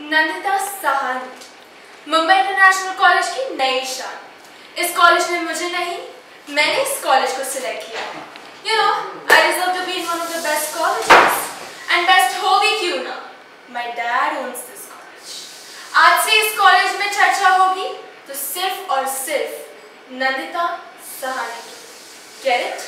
Nandita Sahani, Mumbai international college की नई शान। इस कॉलेज ने मुझे नहीं, मैंने इस कॉलेज को सिलेक्ट किया। You know I deserve to be in one of the best colleges and best हो भी क्यों ना? My dad owns this college आज से इस कॉलेज में चर्चा होगी तो सिर्फ़ और सिर्फ़ नंदिता सहानी की। Get it